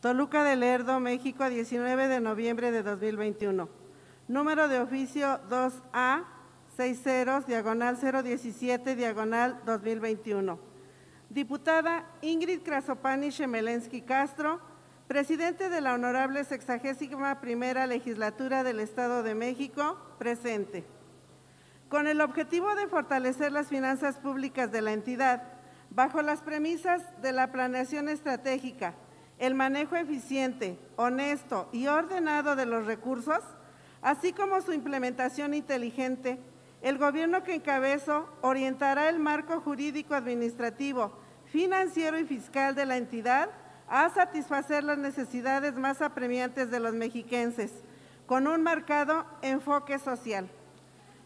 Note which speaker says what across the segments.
Speaker 1: Toluca del Lerdo, México, 19 de noviembre de 2021. Número de oficio 2A, 60, diagonal 017, diagonal 2021. Diputada Ingrid Krasopani Shemelensky Castro, presidente de la Honorable Sexagésima Primera Legislatura del Estado de México, presente. Con el objetivo de fortalecer las finanzas públicas de la entidad, bajo las premisas de la planeación estratégica, el manejo eficiente, honesto y ordenado de los recursos, así como su implementación inteligente, el gobierno que encabezo orientará el marco jurídico administrativo, financiero y fiscal de la entidad a satisfacer las necesidades más apremiantes de los mexiquenses, con un marcado enfoque social.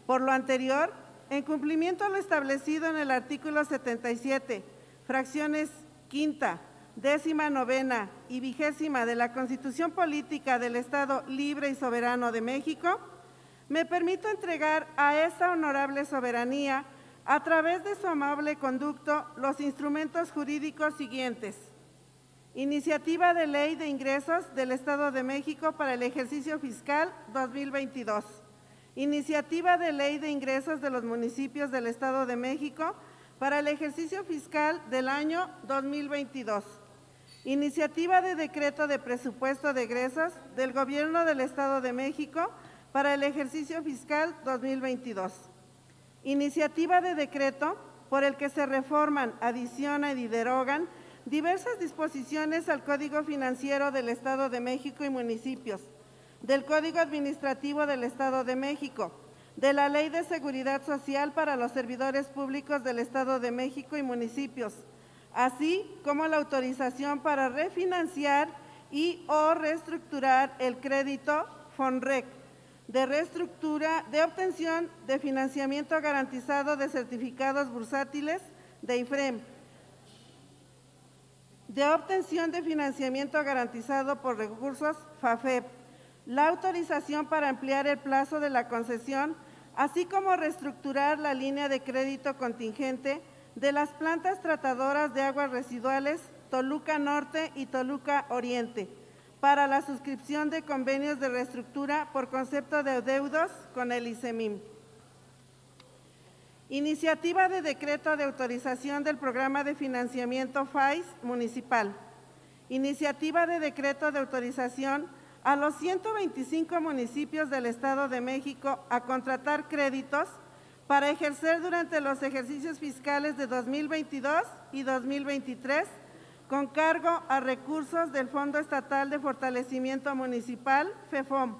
Speaker 1: Por lo anterior, en cumplimiento a lo establecido en el artículo 77, fracciones quinta, décima novena y vigésima de la Constitución Política del Estado Libre y Soberano de México, me permito entregar a esta honorable soberanía, a través de su amable conducto, los instrumentos jurídicos siguientes. Iniciativa de Ley de Ingresos del Estado de México para el ejercicio fiscal 2022. Iniciativa de Ley de Ingresos de los municipios del Estado de México para el ejercicio fiscal del año 2022. Iniciativa de decreto de presupuesto de egresos del Gobierno del Estado de México para el ejercicio fiscal 2022. Iniciativa de decreto por el que se reforman, adicionan y derogan diversas disposiciones al Código Financiero del Estado de México y municipios, del Código Administrativo del Estado de México, de la Ley de Seguridad Social para los servidores públicos del Estado de México y municipios, así como la autorización para refinanciar y o reestructurar el crédito FONREC de de obtención de financiamiento garantizado de certificados bursátiles de IFREM, de obtención de financiamiento garantizado por recursos FAFEP, la autorización para ampliar el plazo de la concesión, así como reestructurar la línea de crédito contingente de las plantas tratadoras de aguas residuales Toluca Norte y Toluca Oriente para la suscripción de convenios de reestructura por concepto de deudos con el ICEMIM. Iniciativa de decreto de autorización del programa de financiamiento FAIS municipal. Iniciativa de decreto de autorización a los 125 municipios del Estado de México a contratar créditos para ejercer durante los ejercicios fiscales de 2022 y 2023 con cargo a recursos del Fondo Estatal de Fortalecimiento Municipal, FEFOM.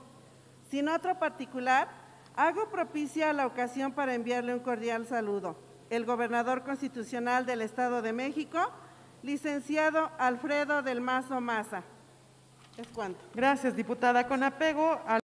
Speaker 1: Sin otro particular, hago propicia la ocasión para enviarle un cordial saludo. El gobernador constitucional del Estado de México, licenciado Alfredo del Mazo Maza. Es cuanto.
Speaker 2: Gracias, diputada. Con apego al